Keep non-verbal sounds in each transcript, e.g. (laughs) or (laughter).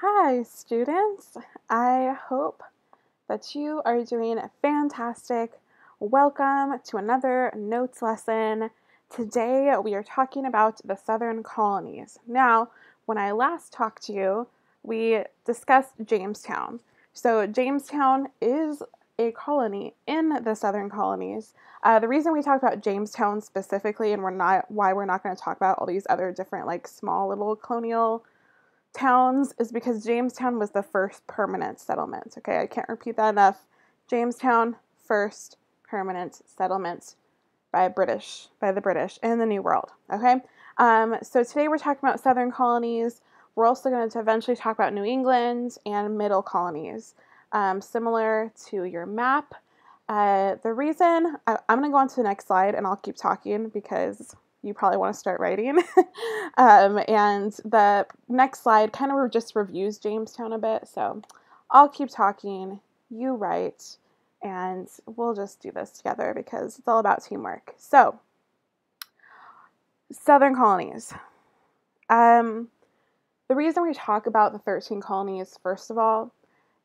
Hi, students. I hope that you are doing fantastic. Welcome to another notes lesson. Today we are talking about the southern colonies. Now, when I last talked to you, we discussed Jamestown. So, Jamestown is a colony in the southern colonies. Uh, the reason we talk about Jamestown specifically, and we're not why we're not going to talk about all these other different like small little colonial towns, is because Jamestown was the first permanent settlement. Okay, I can't repeat that enough. Jamestown, first permanent settlement by British by the British in the New World. Okay, um, so today we're talking about southern colonies. We're also going to eventually talk about New England and middle colonies um, similar to your map. Uh, the reason I, am going to go on to the next slide and I'll keep talking because you probably want to start writing. (laughs) um, and the next slide kind of just reviews Jamestown a bit. So I'll keep talking, you write, and we'll just do this together because it's all about teamwork. So, Southern colonies. Um, the reason we talk about the 13 colonies, first of all,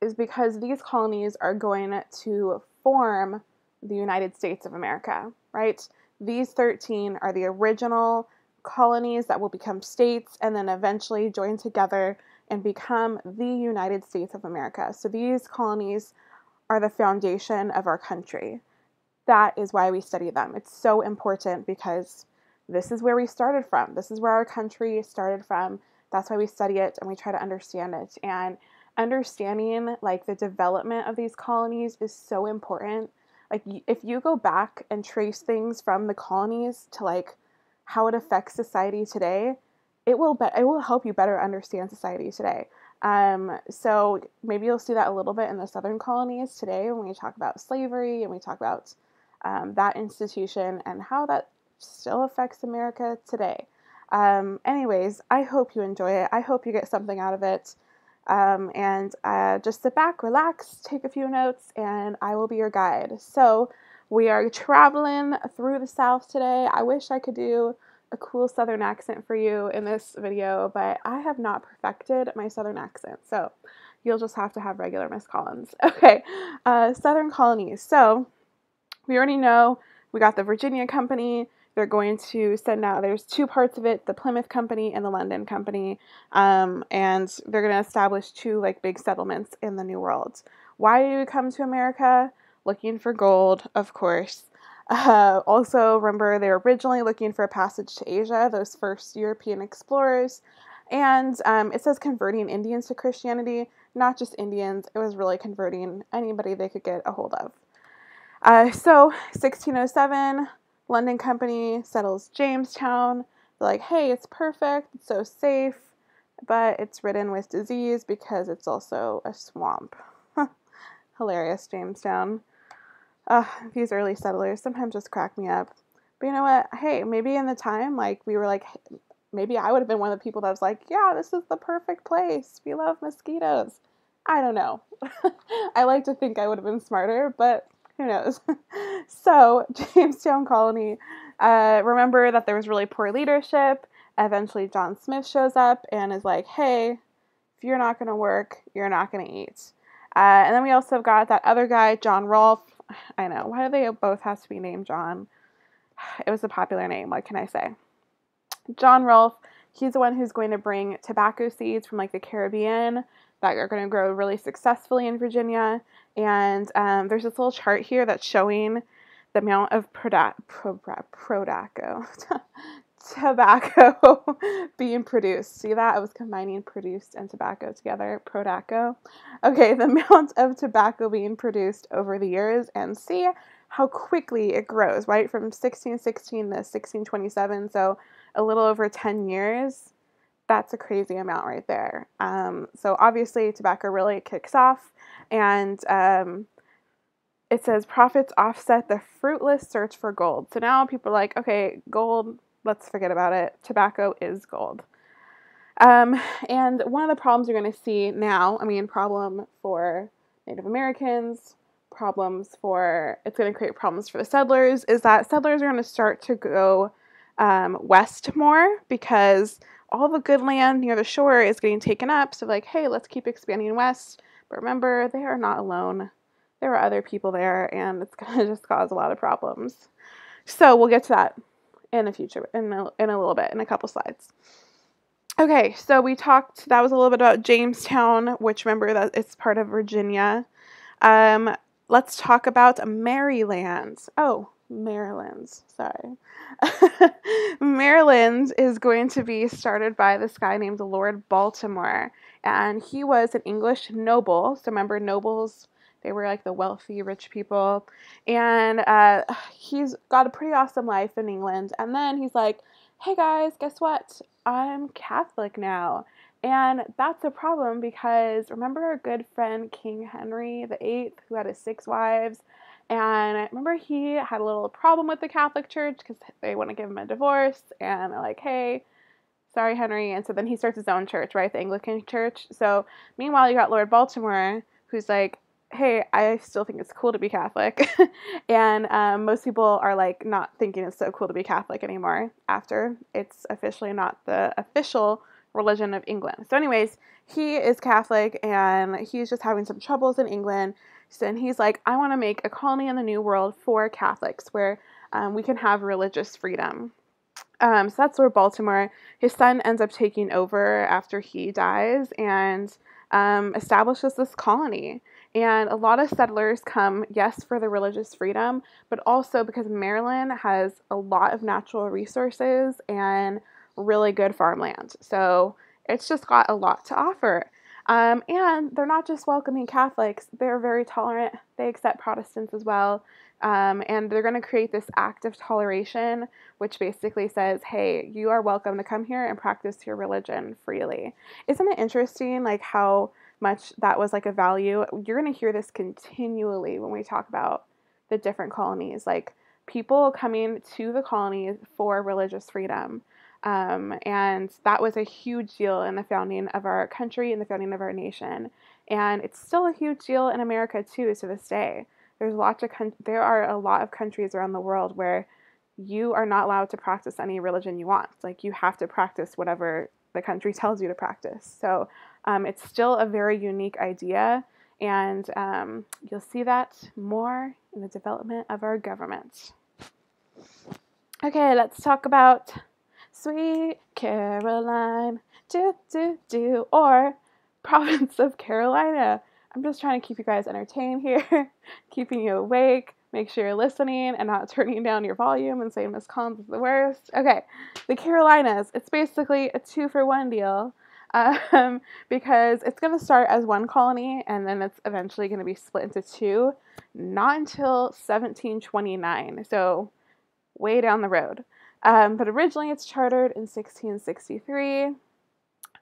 is because these colonies are going to form the United States of America, right? These 13 are the original colonies that will become states and then eventually join together and become the United States of America. So these colonies are the foundation of our country. That is why we study them. It's so important because this is where we started from. This is where our country started from. That's why we study it and we try to understand it. And understanding like the development of these colonies is so important. Like if you go back and trace things from the colonies to like how it affects society today, it will be- it will help you better understand society today. Um, so maybe you'll see that a little bit in the southern colonies today when we talk about slavery and we talk about um, that institution and how that still affects America today. Um, anyways, I hope you enjoy it. I hope you get something out of it. Um, and uh, just sit back, relax, take a few notes, and I will be your guide. So, we are traveling through the South today. I wish I could do a cool Southern accent for you in this video, but I have not perfected my Southern accent. So, you'll just have to have regular Miss Collins. (laughs) Okay, uh, Southern colonies. So, we already know we got the Virginia Company, they're going to send out, there's two parts of it the Plymouth Company and the London Company. Um, and they're going to establish two like big settlements in the New World. Why do you come to America? Looking for gold, of course. (laughs) Uh, also, remember they were originally looking for a passage to Asia, those first European explorers. And um, it says converting Indians to Christianity, not just Indians, it was really converting anybody they could get a hold of. Uh, so, 1607, London Company settles Jamestown. They're like, hey, it's perfect, it's so safe, but it's ridden with disease because it's also a swamp. (laughs) Hilarious, Jamestown. Uh, these early settlers sometimes just crack me up. But you know what? Hey, maybe in the time, like, we were like, maybe I would have been one of the people that was like, yeah, this is the perfect place. We love mosquitoes. I don't know. (laughs) I like to think I would have been smarter, but who knows? (laughs) so, (laughs) Jamestown Colony, uh, remember that there was really poor leadership. Eventually, John Smith shows up and is like, hey, if you're not going to work, you're not going to eat. Uh, and then we also got that other guy, John Rolfe. (sighs) I know, why do they both have to be named John? (sighs) It was a popular name, what can I say? John Rolfe, he's the one who's going to bring tobacco seeds from like the Caribbean that are going to grow really successfully in Virginia. And um, there's this little chart here that's showing the amount of proda- pro- Prodaco, (laughs) tobacco (laughs) being produced. See that? I was combining produced and tobacco together. Prodaco. Okay, the (laughs) amount of tobacco being produced over the years and see how quickly it grows, right? From 1616 to 1627, so a little over 10 years that's a crazy amount right there. Um, so obviously, tobacco really kicks off, and um, it says profits offset the fruitless search for gold. So now people are like, okay, gold, let's forget about it. Tobacco is gold. Um, and one of the problems you're going to see now, I mean, problem for Native Americans, problems for, it's going to create problems for the settlers, is that settlers are going to start to go um, west more because all the good land near the shore is getting taken up. So, like, hey, let's keep expanding west. But remember, they are not alone. There are other people there, and it's (laughs) going to just cause a lot of problems. So, we'll get to that in the future, in a, in a little bit, in a couple slides. Okay, so we talked, that was a little bit about Jamestown, which remember that it's part of Virginia. Um, let's talk about Maryland. Oh, Maryland's, sorry. (laughs) Maryland's is going to be started by this guy named Lord Baltimore. And he was an English noble. So remember, nobles, they were like the wealthy, rich people. And uh, he's got a pretty awesome life in England. And then he's like, hey guys, guess what? I'm Catholic now. And that's a problem because remember our good friend King Henry VIII, who had his six wives? And I remember, he had a little problem with the Catholic Church because they want to give him a divorce. And they're like, hey, sorry, Henry. And so then he starts his own church, right? The Anglican Church. So meanwhile, you got Lord Baltimore, who's like, hey, I still think it's cool to be Catholic. (laughs) and um, most people are like not thinking it's so cool to be Catholic anymore after it's officially not the official religion of England. So, anyways, he is Catholic and he's just having some troubles in England. And he's like, I want to make a colony in the New World for Catholics where um, we can have religious freedom. Um, so that's where Baltimore, his son ends up taking over after he dies and um, establishes this colony. And a lot of settlers come, yes, for the religious freedom, but also because Maryland has a lot of natural resources and really good farmland. So it's just got a lot to offer. Um, and they're not just welcoming Catholics, they're very tolerant. They accept Protestants as well. Um, and they're going to create this act of toleration, which basically says, hey, you are welcome to come here and practice your religion freely. Isn't it interesting, like, how much that was like a value? You're going to hear this continually when we talk about the different colonies. Like, people coming to the colonies for religious freedom. Um, and that was a huge deal in the founding of our country and the founding of our nation. And it's still a huge deal in America too to this day. There's lots of con- there are a lot of countries around the world where you are not allowed to practice any religion you want. Like you have to practice whatever the country (laughs) tells you to practice. So um, it's still a very unique idea, and um, you'll see that more in the development of our government. Okay, let's talk about Sweet Caroline, do, do, do, or (laughs) Province of Carolina. I'm just trying to keep you guys entertained here, (laughs) keeping you awake. Make sure you're listening and not (laughs) turning down your volume and saying Miss Collins is the worst. Okay, the Carolinas. It's basically a two for one deal um, because it's going to start as one colony and then it's eventually going to be split into two, not until 1729. So, way down the road. Um, but originally it's chartered in 1663,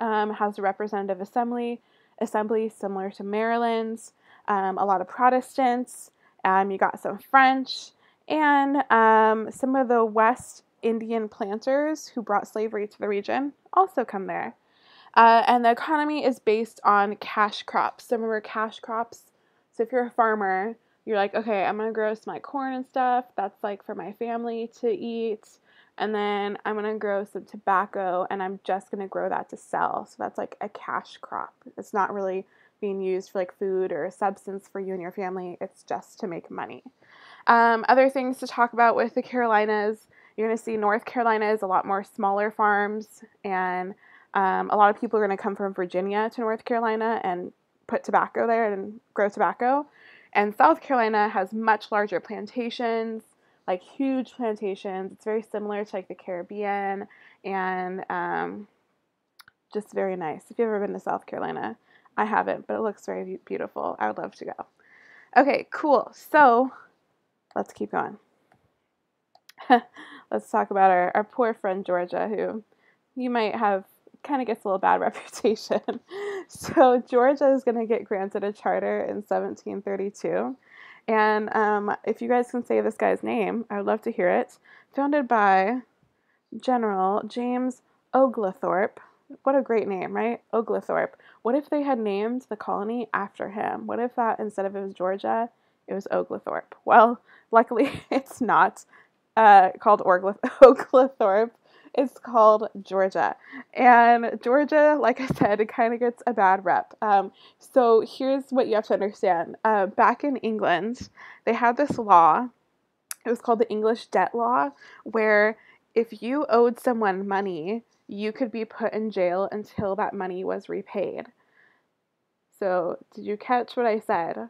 um, has a representative assembly, assembly similar to Maryland's, um, a lot of Protestants, um, you got some French, and um, some of the West Indian planters who brought slavery to the region also come there. Uh, and the economy is based on cash crops. So remember cash crops. So if you're a farmer, you're like, okay, I'm gonna grow some my corn and stuff. That's like for my family to eat and then I'm gonna grow some tobacco and I'm just gonna grow that to sell. So that's like a cash crop. It's not really being used for like food or a substance for you and your family, it's just to make money. Um, other things to talk about with the Carolinas, you're gonna see North Carolina is a lot more smaller farms, and um, a lot of people are gonna come from Virginia to North Carolina and put tobacco there and grow tobacco. And South Carolina has much larger plantations like huge plantations. It's very similar to like the Caribbean and um, just very nice. If you've ever been to South Carolina, I haven't, but it looks very beautiful. I would love to go. Okay, cool. So let's keep going. (laughs) let's talk about our, our poor friend Georgia, who you might have kind of gets a little bad (laughs) reputation. so Georgia is going to get granted a charter in 1732 and um, if you guys can say this guy's name, I would love to hear it. Founded by General James Oglethorpe. What a great name, right? Oglethorpe. What if they had named the colony after him? What if that instead of it was Georgia, it was Oglethorpe? Well, luckily (laughs) it's not uh, called (laughs) Oglethorpe, it's called Georgia. And Georgia, like I said, it kind of gets a bad rep. Um, so here's what you have to understand. Uh, back in England, they had this law. It was called the English Debt Law, where if you owed someone money, you could be put in jail until that money was repaid. So, did you catch what I said?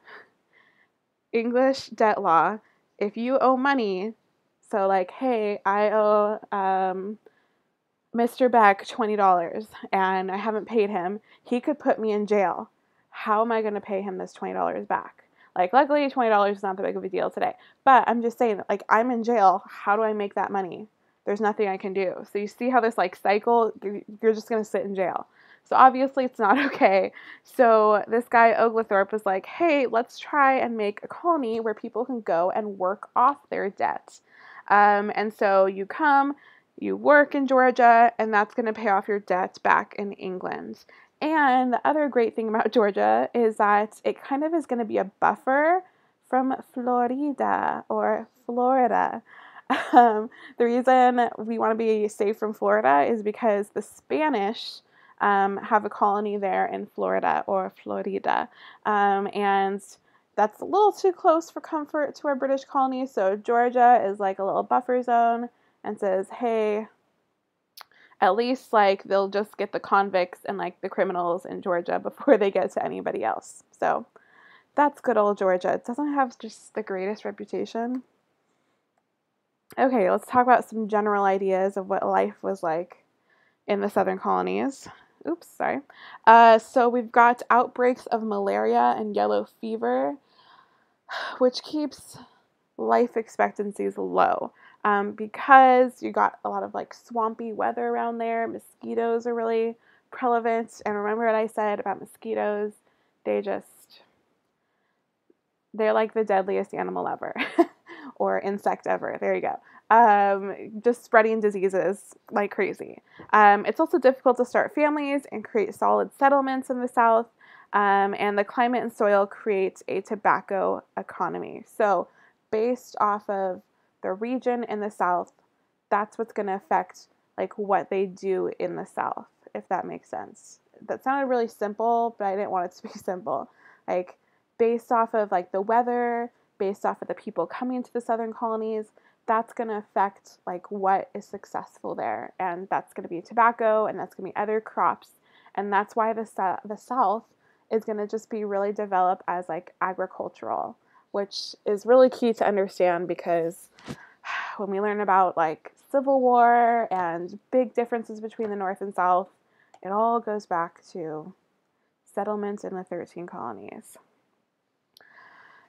English debt law. If you owe money, so like, hey, I owe um, Mr. Beck $20 and I haven't paid him, he could put me in jail. How am I going to pay him this $20 back? Like, luckily, $20 is not that big of a deal today. But I'm just saying, like, I'm in jail. How do I make that money? There's nothing I can do. So you see how this, like, cycle, you're just going to sit in jail. So obviously, it's not (laughs) okay. So this guy, Oglethorpe, was like, hey, let's try and make a colony where people can go and work off their debt. Um, and so you come, you work in Georgia, and that's going to pay off your debt back in England. And the other great thing about (laughs) Georgia is that it kind of is going to be a buffer from Florida or Florida. (laughs) Um, the reason we want to be safe from Florida is because the Spanish um, have a colony there in Florida or Florida. Um, and that's a little too close for comfort to our British colonies. So Georgia is like a little buffer zone and says, hey, at least like they'll just get the convicts and like the criminals in Georgia (laughs) before they get to anybody else. So that's good old Georgia. It doesn't have just the greatest reputation. Okay, let's talk about some general ideas of what life was like in the southern colonies. Oops, sorry. Uh, so we've got outbreaks of malaria and yellow fever, (sighs) which keeps life expectancies low um, because you got a lot of like swampy weather around there. Mosquitoes are really prevalent. And remember what I said about mosquitoes? They just, they're like the deadliest animal ever (laughs) or insect ever. There you go. Um, just spreading diseases like crazy. Um, it's also difficult to start families and create solid settlements in the South. Um, and the climate and soil create a tobacco economy. So, based off of the region in the South, that's what's going to affect like what they do in the South, if that makes sense. That sounded really simple, but I didn't want it to be (laughs) simple. Like based off of like the weather, based off of the people coming to the southern colonies, that's going to affect like what is successful there, and that's going to be tobacco, and that's going to be other crops, and that's why the the South is going to just be really developed as like agricultural which is really key to understand because (sighs) when we learn about like Civil War and big differences between the North and South, it all goes back to settlements in the 13 colonies.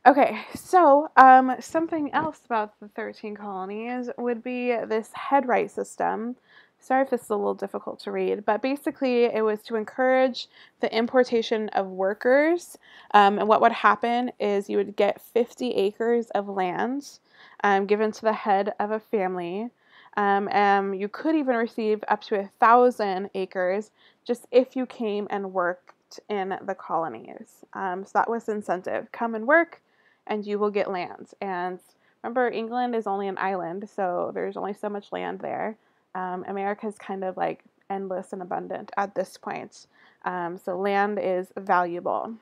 Okay, so um, something else about the 13 colonies would be this headright system, Sorry if this is a little difficult to read, but basically it was to encourage the importation of workers. Um, and what would happen is you would get 50 acres of land um, given to the head of a family. Um, and you could even receive up to a thousand acres just if you came and worked in the colonies. Um, so that was incentive. Come and work, and you will get land. And remember, England is only an island, so there's only so much land there. Um, America is kind of like endless and abundant at this point. Um, so land is valuable.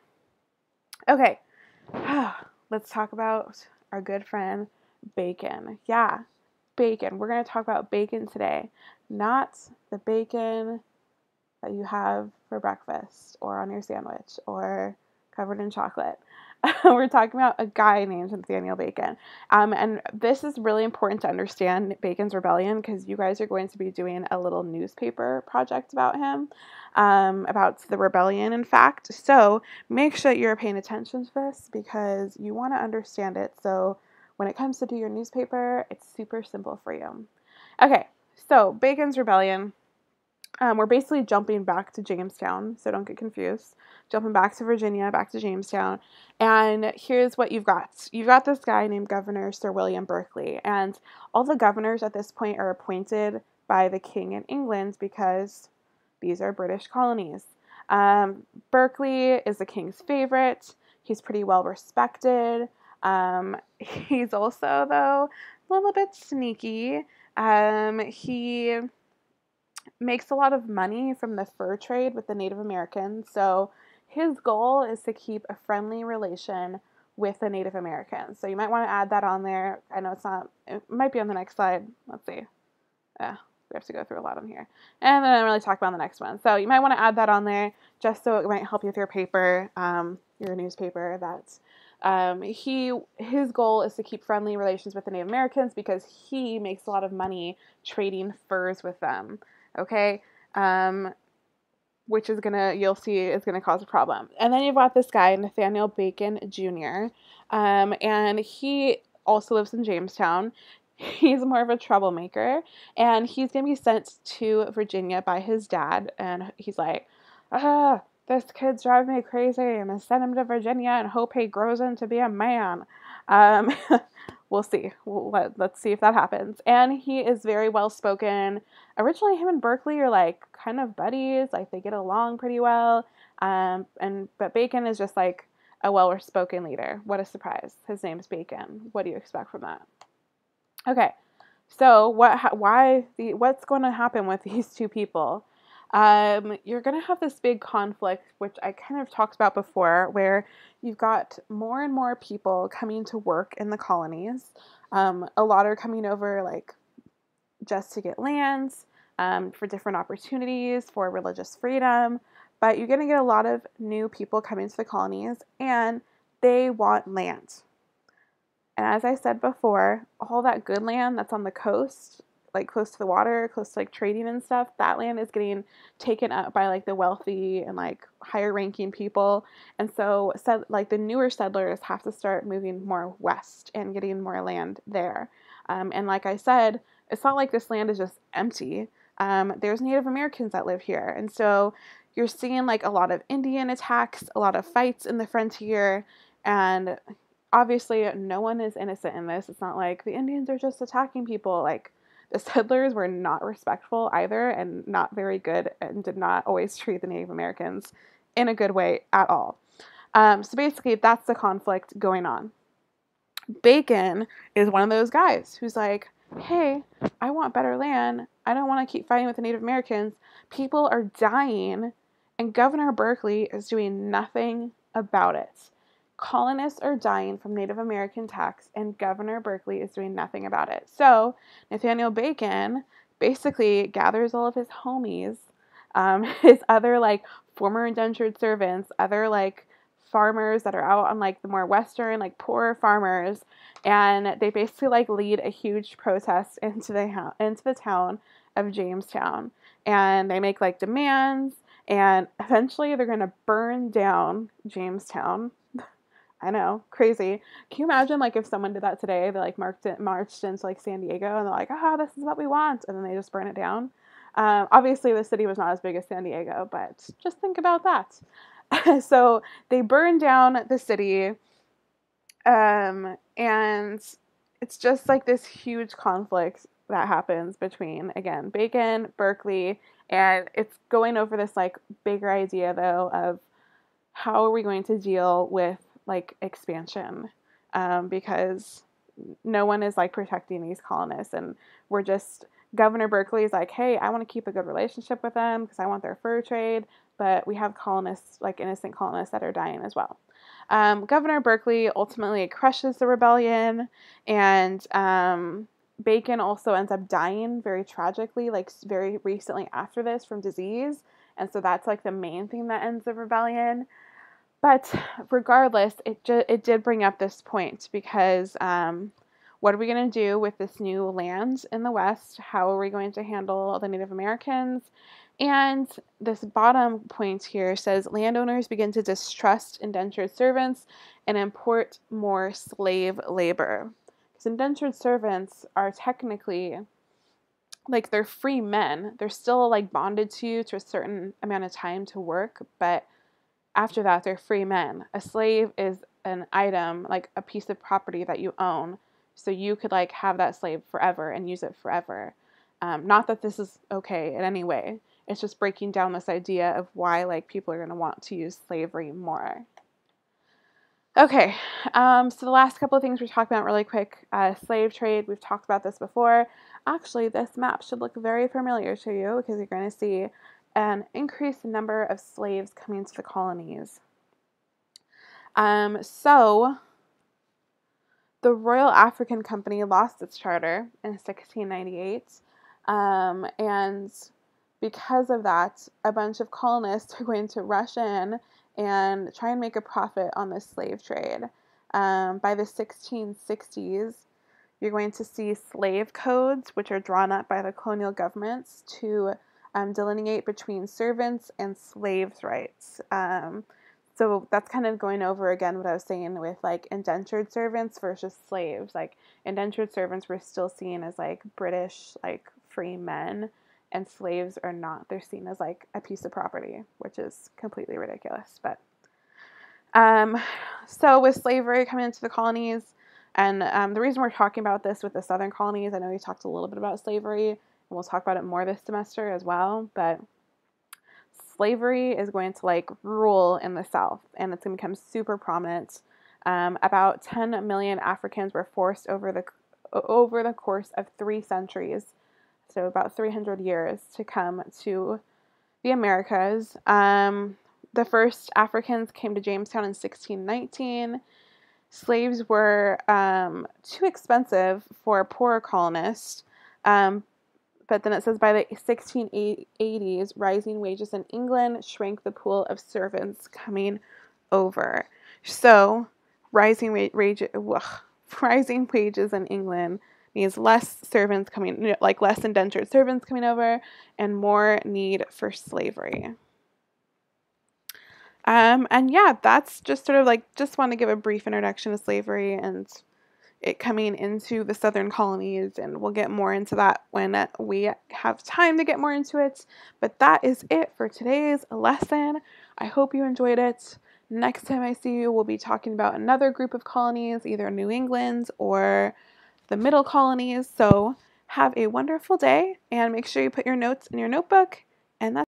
Okay, (sighs) let's talk about our good friend bacon. Yeah, bacon. We're going to talk about bacon today, not the bacon that you have for breakfast or on your sandwich or covered in chocolate. (laughs) we're talking about a guy named Nathaniel Bacon. Um, and this is really important to understand Bacon's Rebellion because you guys are going to be doing a little newspaper project about him, um, about the rebellion, in fact. So make sure that you're paying attention to this because you want to understand it. So when it comes to do your newspaper, it's super simple for you. Okay, so Bacon's Rebellion um, we're basically jumping back to Jamestown, so don't get confused. Jumping back to Virginia, back to Jamestown. And here's what you've got you've got this guy named Governor Sir William Berkeley. And all the governors at this point are appointed by the king in England because these are British colonies. Um, Berkeley is the king's favorite, he's pretty well respected. Um, (laughs) he's also, though, a little bit sneaky. Um, he makes a lot of money from the fur trade with the Native Americans. So his goal is to keep a friendly relation with the Native Americans. So you might want to add that on there. I know it's not, it might be on the next slide. Let's see. Yeah, we have to go through a lot on here. And then I'm really talk about the next one. So you might want to add that on there just so it might help you with your paper, um, your newspaper. That's um, he his goal is to keep friendly relations with the Native Americans because he makes a lot of money trading furs with them. Okay, um, which is gonna you'll see is gonna cause a problem. And then you've got this guy Nathaniel Bacon Jr. Um, and he also lives in Jamestown. (laughs) He's more of a troublemaker, and he's gonna be sent to Virginia by his dad. And he's like, ah, this kid's driving me crazy. I'm gonna send him to Virginia and hope he grows into be a man. Um, (laughs) we'll see. We'll let, let's see if that happens. And he is very well spoken. Originally, him and Berkeley are like kind of buddies. Like they get along pretty well. Um, and but Bacon is just like a well spoken leader. What a surprise! His name's Bacon. What do you expect from that? Okay, so what? Why? The, what's going to happen with (laughs) these two people? Um, you're going to have this big conflict, which I kind of talked about before, where you've got more and more people coming to work in the colonies. Um, a lot are coming over, like, just to get lands, um, for different opportunities, for religious freedom. But you're going to get a lot of new people coming to the colonies, and they want land. And as I said before, all that good land that's on the coast like close to the water, close to like trading and stuff, that land is getting taken up by like the wealthy and like higher ranking people. And so said like the newer settlers have to start moving more west and getting more land there. Um, and like I said, it's not like this land is just empty. Um, there's Native Americans that live here. And so you're seeing like a lot of Indian attacks, a lot of fights in the frontier, and obviously no one is innocent in this. It's not like the Indians are just attacking people. Like the settlers were not respectful either and not very good and did not always treat the Native Americans in a good way at all. Um, so basically, that's the conflict going on. Bacon is one of those guys who's like, hey, I want better land. I don't want to keep fighting with the Native Americans. People are dying, and Governor Berkeley is doing nothing about it. Colonists are dying from Native American attacks, and Governor Berkeley is doing nothing about it. So, Nathaniel Bacon basically gathers all of his homies, um, (laughs) his other like former indentured servants, other like farmers that are out on like the more western, like poorer farmers, and they basically like lead a huge protest into the into the town of Jamestown, and they make like demands, and eventually they're going to burn down Jamestown (laughs) I know, crazy. Can you imagine like if someone did that today? They like marked it, marched into like San Diego, and they're like, "Ah, this is what we want," and then they just burn it down. Um, obviously, the city was not as big as San Diego, but just think about that. (laughs) so they burn down the city, um, and it's just like this huge conflict that happens between again Bacon, Berkeley, and it's going over this like bigger idea though of how are we going to deal with like expansion um, because no one is like protecting these colonists and we're just governor berkeley is like hey i want to keep a good relationship with them because i want their fur trade but we have colonists like innocent colonists that are dying as well. Um, governor berkeley ultimately crushes the rebellion and um, bacon also ends up dying very tragically like very recently after this from disease and so that's like the main thing that ends the rebellion but regardless, it ju- it did bring up this point because um, what are we going to do with this new land in the West? How are we going to handle the Native Americans? And this bottom point here says landowners begin to distrust indentured servants and import more slave labor. Because indentured servants are technically like they're free men. They're still like bonded to you to a certain amount of time to work, but after that, they're free men. A slave is an item, like a piece of property that you own. So you could like have that slave forever and use it forever. Um, not that this is okay in any way. It's just breaking down this idea of why like people are going to want to use slavery more. Okay, um, so the last couple of things we're talking about really quick uh, slave trade. We've talked about this before. actually, this map should look very familiar to you because you're going to see an increased number of slaves coming to the colonies. Um, so, the Royal African Company lost its charter in 1698, um, and because of that, a bunch of colonists (laughs) are going to rush in and try and make a profit on the slave trade. Um, by the 1660s, you're going to see slave codes, which are drawn up by the colonial governments to um, delineate between servants and slaves' rights. Um, so that's kind of going over again what I was saying with like indentured servants versus slaves. Like indentured servants were still seen as like British, like free men, and slaves are not. They're seen as like a piece of property, which is completely ridiculous. But um, so with slavery coming into the colonies, and um, the reason we're talking about this with the southern colonies, I know we talked a little bit about slavery, we'll talk about it more this semester as well, but slavery is going to like rule in the South, and it's going to become super prominent. Um, about 10 million Africans were forced over the over the course of three centuries, so about 300 years, to come to the Americas. Um, the first Africans came to Jamestown in 1619. Slaves were um, too expensive for poorer colonists, um, but then it says by the 1680s, rising wages in England shrank the pool of servants coming over. So, rising wage, ugh, (laughs) rising wages in England means less servants coming, like less indentured servants coming over, and more need for slavery. Um, and yeah, that's just sort of like just want to give a brief introduction to slavery and it coming into the southern colonies, and we'll get more into that when we have time to get more into it. But that is it for today's lesson. I hope you enjoyed it. Next time I see you, we'll be talking about another group of colonies, either New England or the middle colonies. So have a wonderful day and make sure you put your notes in your notebook. And that's